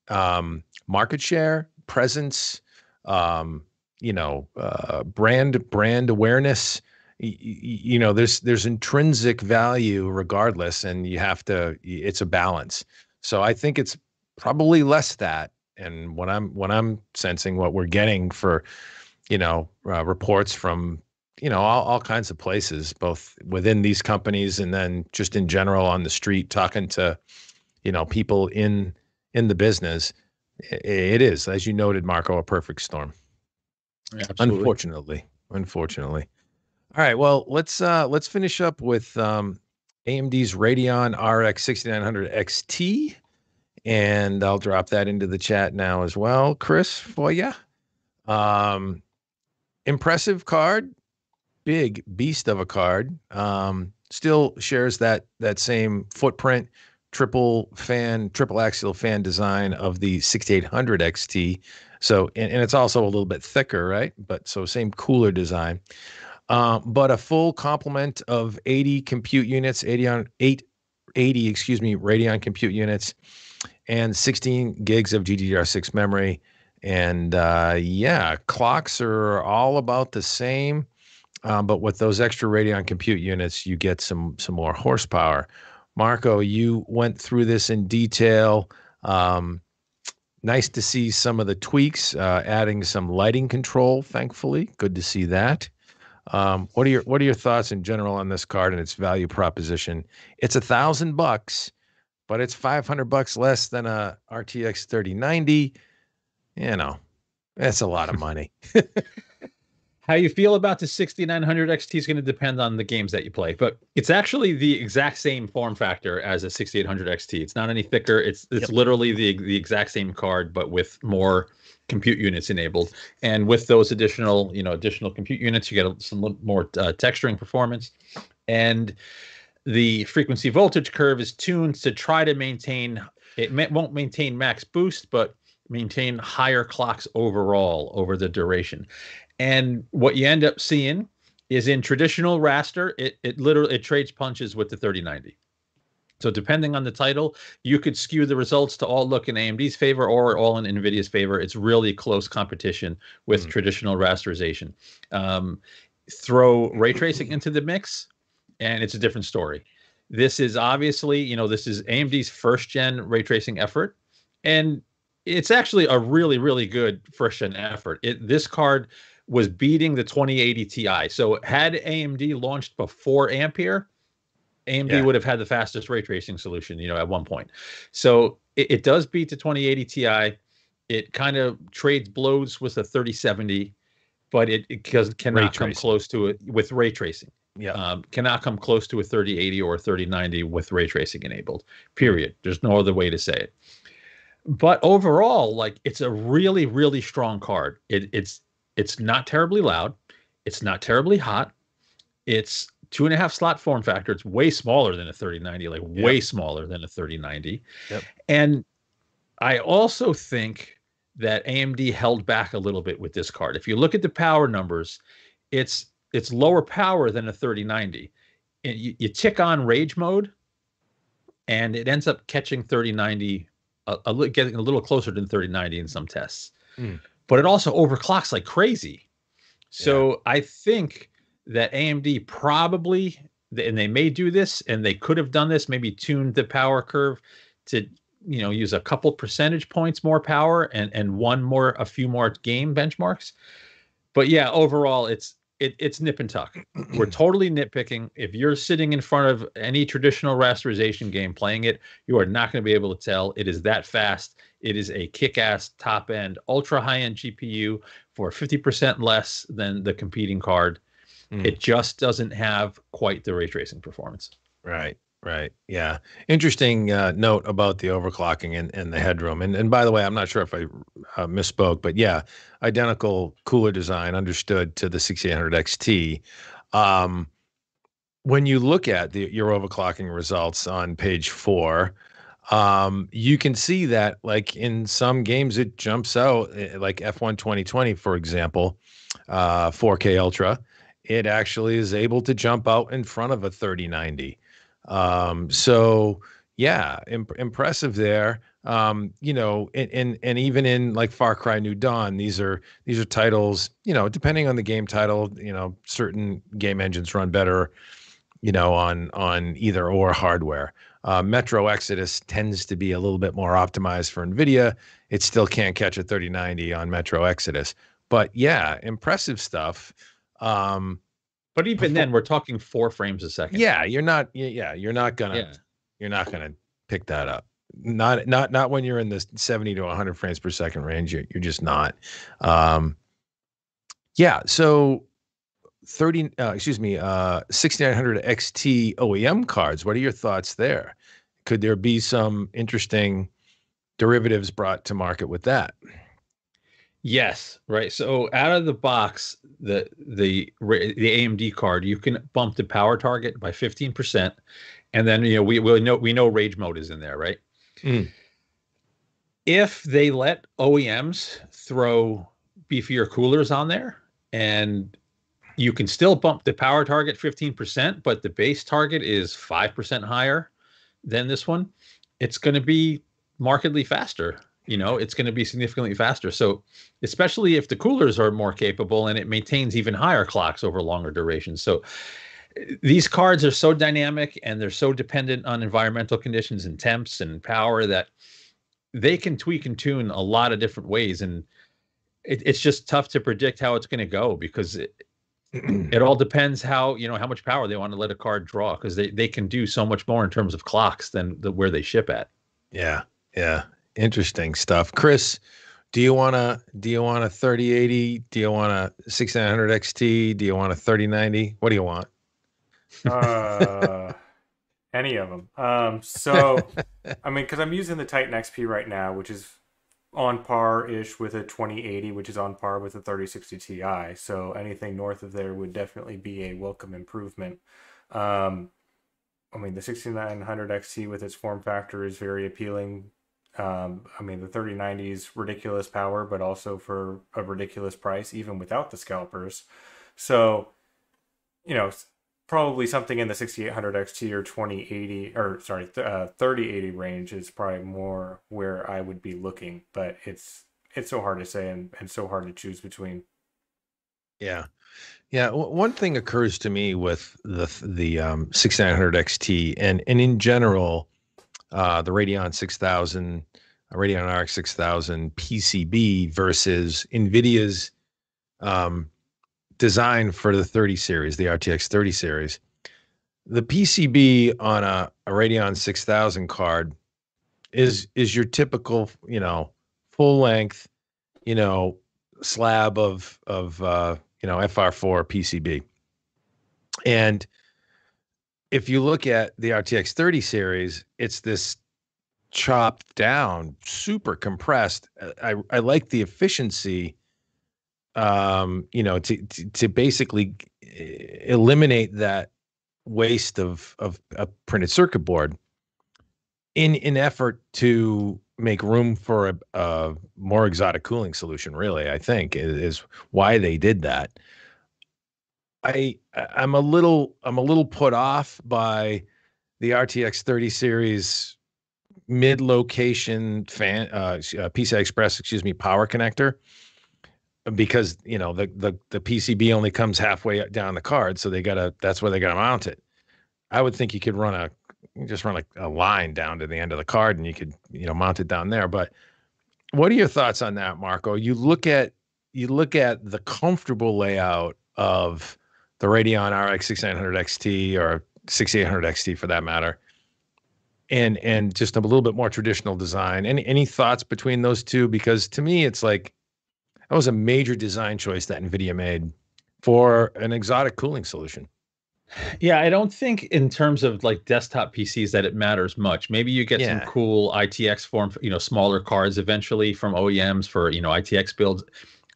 um, market share, presence, um, you know, uh, brand brand awareness. Y- y- You know, there's there's intrinsic value regardless, and you have to. It's a balance. So I think it's probably less that. And what I'm what I'm sensing, what we're getting for, you know, uh, reports from you know all, all kinds of places both within these companies and then just in general on the street talking to you know people in in the business. I- it is as you noted marco a perfect storm. Unfortunately unfortunately. All right well let's uh let's finish up with um amd's radeon rx 6900 xt and i'll drop that into the chat now as well. Chris for you um impressive card big beast of a card. Um, still shares that that same footprint, triple fan, triple axial fan design of the 6800 XT. So, and, and it's also a little bit thicker, right? But so same cooler design. Um, but a full complement of 80 compute units, 80 on 880, excuse me, Radeon compute units, and 16 gigs of GDDR6 memory. And uh, yeah, clocks are all about the same. Um, but with those extra Radeon compute units, you get some some more horsepower. Marco, you went through this in detail. Um, nice to see some of the tweaks, uh, adding some lighting control. Thankfully, good to see that. Um, what are your What are your thoughts in general on this card and its value proposition? It's a thousand bucks, but it's five hundred bucks less than a RTX thirty ninety. You know, that's a lot of money. How you feel about the 6900 XT is going to depend on the games that you play, but it's actually the exact same form factor as a 6800 XT. It's not any thicker. It's it's yep. literally the the exact same card, but with more compute units enabled. And with those additional, you know, additional compute units, you get some more uh, texturing performance. And the frequency voltage curve is tuned to try to maintain. It may, won't maintain max boost, but maintain higher clocks overall over the duration. And what you end up seeing is in traditional raster, it it literally it trades punches with the 3090. So depending on the title, you could skew the results to all look in AMD's favor or all in NVIDIA's favor. It's really close competition with mm. traditional rasterization. Um, throw ray tracing into the mix, and it's a different story. This is obviously, you know, this is AMD's first gen ray tracing effort, and it's actually a really, really good first gen effort. It this card was beating the 2080 Ti. So had AMD launched before Ampere, AMD yeah. would have had the fastest ray tracing solution, you know, at one point. So it, it does beat the 2080 Ti. It kind of trades blows with the 3070, but it, it cannot come close to it with ray tracing. Yeah. Um, cannot come close to a 3080 or a 3090 with ray tracing enabled. Period. There's no other way to say it. But overall, like it's a really, really strong card. It, it's it's not terribly loud. It's not terribly hot. It's two and a half slot form factor. It's way smaller than a 3090, like yep. way smaller than a 3090. Yep. And I also think that AMD held back a little bit with this card. If you look at the power numbers, it's it's lower power than a 3090. And you, you tick on rage mode, and it ends up catching 3090, a, a, getting a little closer than 3090 in some tests. Mm. But it also overclocks like crazy. So yeah. I think that AMD probably, and they may do this, and they could have done this, maybe tuned the power curve to you know use a couple percentage points more power and and one more a few more game benchmarks. But yeah overall it's it, it's nip and tuck. We're totally nitpicking. If you're sitting in front of any traditional rasterization game playing it you are not going to be able to tell. It is that fast it is a kick-ass top end ultra high end gpu for 50% less than the competing card Mm. It just doesn't have quite the ray tracing performance. Right. Right. Yeah. Interesting uh, note about the overclocking and, and the headroom. And and by the way, I'm not sure if I uh, misspoke, but yeah, identical cooler design, understood to the 6800 XT. Um, when you look at the your overclocking results on page four, um, you can see that like in some games it jumps out, eh, like F1 2020, for example, uh, 4K Ultra it actually is able to jump out in front of a 3090. Um, so yeah, imp- impressive there. Um, you know, and, and and even in like Far Cry New Dawn, these are these are titles. You know, depending on the game title, you know, certain game engines run better, you know, on on either or hardware. Uh, Metro Exodus tends to be a little bit more optimized for NVIDIA. It still can't catch a 3090 on Metro Exodus, but yeah, impressive stuff. Um, but even before, then, we're talking four frames a second. Yeah, you're not. Yeah, you're not gonna. Yeah. You're not gonna pick that up. Not not not when you're in the 70 to 100 frames per second range. You're, you're just not. Um, yeah. So 30. Uh, excuse me. Uh, 6900 XT OEM cards. What are your thoughts there? Could there be some interesting derivatives brought to market with that? Yes, right. So out of the box, the the the AMD card, you can bump the power target by fifteen percent, and then you know we we know we know rage mode is in there, right? Mm. If they let OEMs throw beefier coolers on there, and you can still bump the power target fifteen percent, but the base target is five percent higher than this one, it's going to be markedly faster you know it's going to be significantly faster. So especially if the coolers are more capable and it maintains even higher clocks over longer durations. So these cards are so dynamic and they're so dependent on environmental conditions and temps and power that they can tweak and tune a lot of different ways, and it, it's just tough to predict how it's going to go because it, it all depends how you know how much power they want to let a card draw because they, they can do so much more in terms of clocks than the where they ship at. Yeah, yeah, interesting stuff. Chris, do you want to do you want a 3080? Do you want a 6900 XT? Do you want a 3090? What do you want? Uh, any of them. Um, so, I mean, because I'm using the Titan XP right now, which is on par ish with a 2080, which is on par with a 3060 Ti. So anything north of there would definitely be a welcome improvement. Um, I mean, the 6900 XT with its form factor is very appealing. Um, I mean, the 3090 is ridiculous power, but also for a ridiculous price, even without the scalpers. So, you know, probably something in the 6800 XT or 2080 or sorry, uh, 3080 range is probably more where I would be looking, but it's it's so hard to say and, and so hard to choose between. Yeah. Yeah, one thing occurs to me with the the um, 6900 XT and and in general, uh, the Radeon 6000, uh, Radeon RX 6000 PCB versus NVIDIA's um, design for the 30 series, the RTX 30 series. The PCB on a, a Radeon 6000 card is is your typical, you know, full length, you know, slab of of uh, you know FR4 PCB. And if you look at the RTX 30 series, it's this chopped down, super compressed. I I like the efficiency um, you know, to, to, to basically eliminate that waste of of a printed circuit board in in effort to make room for a, a more exotic cooling solution. Really, I think is, is why they did that. I I'm a little I'm a little put off by the RTX 30 series mid location fan uh, uh PCI Express excuse me power connector because you know the the the PCB only comes halfway down the card, so they gotta that's where they gotta mount it. I would think you could run a just run like a line down to the end of the card, and you could you know mount it down there. But what are your thoughts on that, Marco? You look at you look at the comfortable layout of the Radeon RX 6900 XT or 6800 XT for that matter, and and just a little bit more traditional design. Any any thoughts between those two? Because to me, it's like that was a major design choice that NVIDIA made for an exotic cooling solution. Yeah, I don't think in terms of like desktop PCs that it matters much. Maybe you get yeah. some cool ITX form, you know, smaller cards eventually from OEMs for, you know, ITX builds.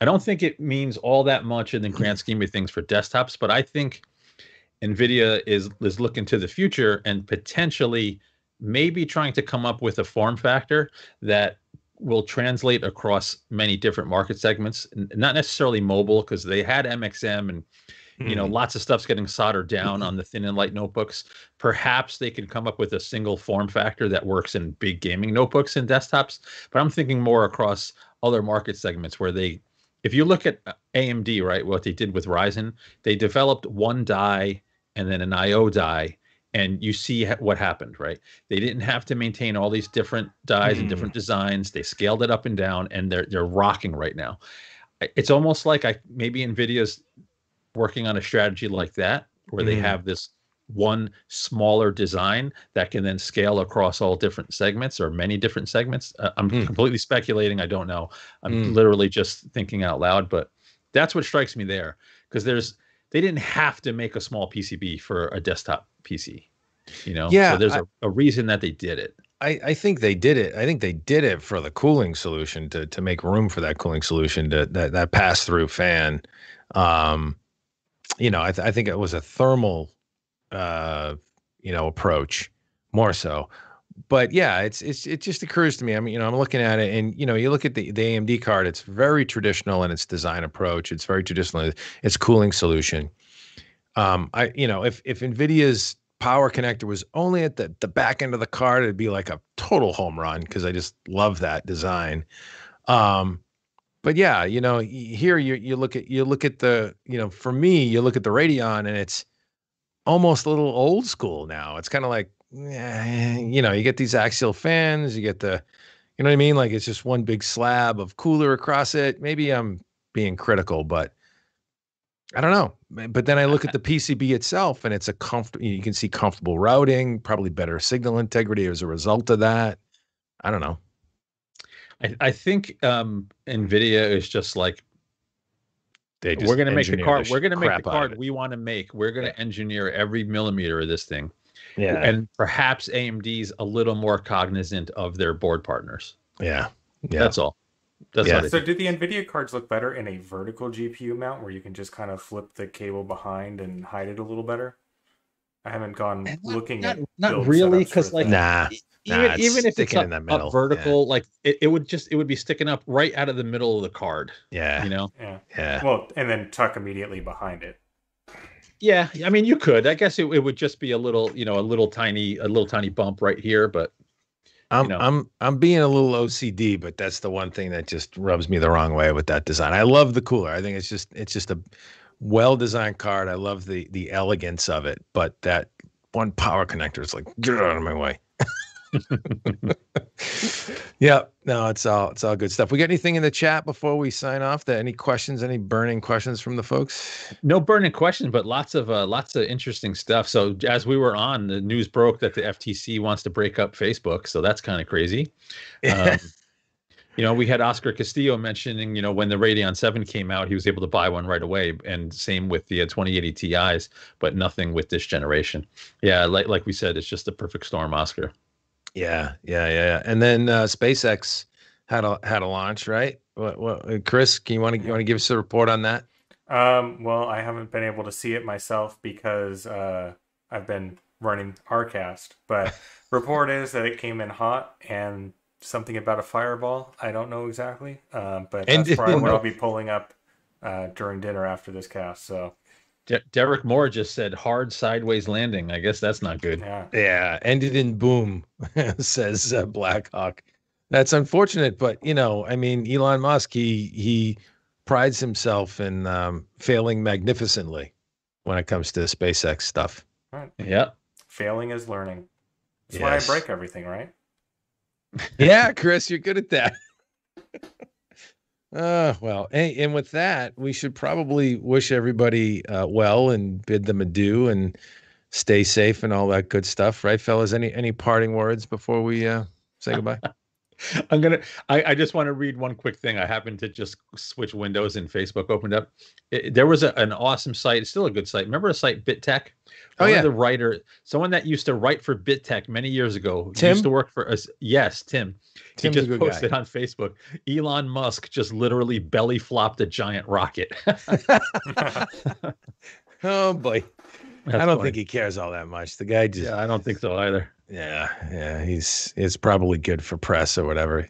I don't think it means all that much in the grand scheme of things for desktops, but I think Nvidia is is looking to the future and potentially maybe trying to come up with a form factor that will translate across many different market segments not necessarily mobile because they had mxm and you know mm-hmm. lots of stuff's getting soldered down on the thin and light notebooks perhaps they could come up with a single form factor that works in big gaming notebooks and desktops but i'm thinking more across other market segments where they if you look at uh, amd right what they did with ryzen they developed one die and then an io die and you see what happened right they didn't have to maintain all these different dies mm. and different hmm. designs they scaled it up and down and they're they're rocking right now it's almost like i maybe nvidia's working on a strategy like that where mm. they have this one smaller design that can then scale across all different segments or many different segments uh, i'm mm. completely speculating i don't know i'm literally just thinking out loud but that's what strikes me there because there's they didn't have to make a small PCB for a desktop PC. You know, yeah. So there's I, a, a reason that they did it. I, I think they did it. I think they did it for the cooling solution to to make room for that cooling solution to that that pass through fan. Um, you know, I, th- I think it was a thermal, uh, you know, approach more so but yeah, it's it's it just occurs to me. I mean, you know, I'm looking at it, and you know, you look at the the AMD card. It's very traditional in its design approach. It's very traditional. Its cooling solution. Um, I you know, if if Nvidia's power connector was only at the the back end of the card, it'd be like a total home run because I just love that design. Um, but yeah, you know, here you you look at you look at the you know, for me, you look at the Radeon, and it's almost a little old school now. It's kind of like you know, you get these axial fans, you get the, You know what I mean? Like it's just one big slab of cooler across it. Maybe I'm being critical, but I don't know. But then I look at the PCB itself and it's a comfortable, you can see comfortable routing, probably better signal integrity as a result of that. I don't know. I, I think um, NVIDIA is just like, They just we're going to make the card. We're going to make the card we want to make. We're going to engineer every millimeter of this thing. Yeah. And perhaps AMD's a little more cognizant of their board partners. yeah. Yeah. That's all. That's Yeah. So, think. do the NVIDIA cards look better in a vertical GPU mount where you can just kind of flip the cable behind and hide it a little better? I haven't gone eh, Not- looking not- at not really, because like, nah. even Nah, even if it's sticking up, in the up middle, yeah. vertical, like it, it would just it would be sticking up right out of the middle of the card. Yeah. You know? yeah. yeah. Well, and then tuck immediately behind it. Yeah, I mean you could. I guess it, it would just be a little, you know, a little tiny, a little tiny bump right here, but I'm know. I'm I'm being a little OCD, but that's the one thing that just rubs me the wrong way with that design. I love the cooler. I think it's just it's just a well designed card. I love the the elegance of it, but that one power connector is like get it out of my way. yeah, no, it's all it's all good stuff. We got anything in the chat before we sign off? That any questions? Any burning questions from the folks? no burning questions, but lots of uh, lots of interesting stuff. So as we were on, the news broke that the FTC wants to break up Facebook. So that's kind of crazy. Um, you know, we had Oscar Castillo mentioning, you know, when the Radeon 7 came out, he was able to buy one right away. And same with the uh, 2080 Ti's, but nothing with this generation. Yeah, like like we said, it's just a perfect storm, Oscar. Yeah, yeah, yeah, yeah. And then uh, SpaceX had a had a launch, right? What, what, uh, Chris, can you want to you want to give us a report on that? Um, well, I haven't been able to see it myself because uh, I've been running Rcast. But report is that it came in hot and something about a fireball. I don't know exactly, um, but And- that's probably what I'll be pulling up uh, during dinner after this cast. So De- Derek Moore just said hard sideways landing. I guess that's not good. yeah, Yeah, ended in boom, says uh, Blackhawk. That's unfortunate, but you know, I mean, Elon Musk, he he prides himself in um, failing magnificently when it comes to SpaceX stuff. Right. Yeah. failing is learning. That's Yes. why I break everything, right? Yeah, Chris, you're good at that. Uh, well, and, and with that, we should probably wish everybody uh, well and bid them adieu and stay safe and all that good stuff, right, fellas? Any any parting words before we uh, say goodbye? I'm gonna. I, I just want to read one quick thing. I happened to just switch windows and Facebook opened up. It- there was a, an awesome site. It's still a good site. Remember a site BitTech? Oh, One of yeah. the writer, someone that used to write for BitTech many years ago. Tim? used to work for us. Yes, Tim. Tim's he a just good guy. posted on Facebook. Elon Musk just literally belly flopped a giant rocket. Oh boy, That's I don't funny. think he cares all that much. The guy just Yeah, I don't think so either. Yeah, yeah, he's it's probably good for press or whatever.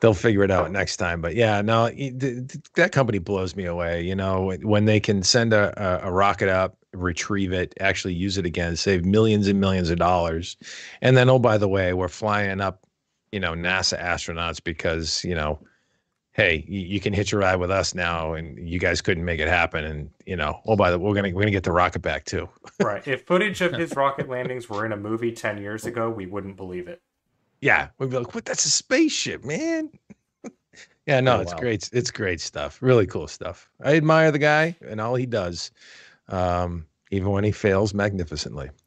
They'll figure it out next time. But yeah, no, that company blows me away. You know, when they can send a, a rocket up, retrieve it, actually use it again, save millions and millions of dollars, and then oh by the way, we're flying up, you know, NASA astronauts because you know, hey, you, you can hitch a ride with us now, and you guys couldn't make it happen, and you know, oh by the we're gonna we're gonna get the rocket back too. right. If footage of his rocket landings were in a movie 10 years ago, we wouldn't believe it. Yeah, we'd be like, "What? That's a spaceship, man." yeah, no, Oh, it's wow. great. It's great stuff. Really cool stuff. I admire the guy and all he does, um, even when he fails magnificently.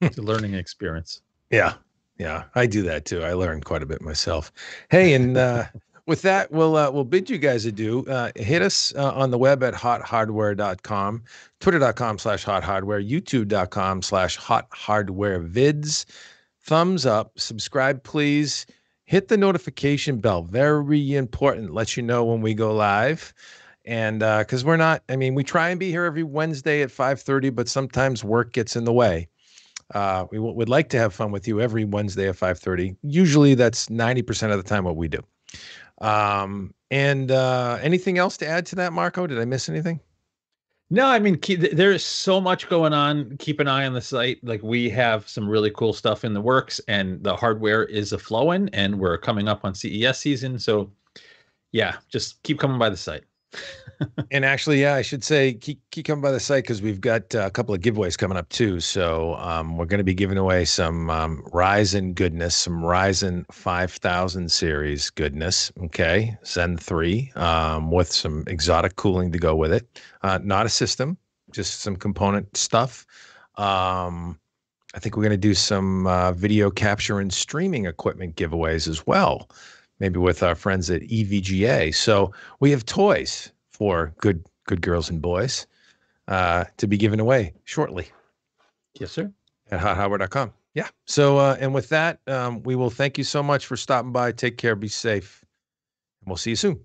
It's a learning experience. Yeah, yeah, I do that too. I learn quite a bit myself. Hey, and uh, with that, we'll uh, we'll bid you guys adieu. Uh, hit us uh, on the web at hothardware.com, twitter.com slash hot hardware, youtube.com slash hot hardware vids. Thumbs up, subscribe, please. Hit the notification bell. Very important. Let you know when we go live. And because we're not, I mean, we try and be here every Wednesday at 5:30, but sometimes work gets in the way. Uh, we w- would like to have fun with you every Wednesday at 5:30. Usually, that's 90% of the time what we do. Um, and uh, anything else to add to that, Marco? Did I miss anything? No, I mean keep, there's so much going on. Keep an eye on the site. Like we have some really cool stuff in the works, and the hardware is a flowing, and we're coming up on CES season. So, yeah, just keep coming by the site. And actually, yeah, I should say keep keep coming by the site because we've got uh, a couple of giveaways coming up too. So um, we're going to be giving away some um, Ryzen goodness, some Ryzen 5000 series goodness. Okay, Zen 3 um, with some exotic cooling to go with it. Uh, not a system, just some component stuff. Um, I think we're going to do some uh, video capture and streaming equipment giveaways as well, maybe with our friends at EVGA. So we have toys for good good girls and boys uh, to be given away shortly Yes, sir. at hothardware.com. Yeah. So uh, and with that, um, we will thank you so much for stopping by. Take care. Be safe, and we'll see you soon.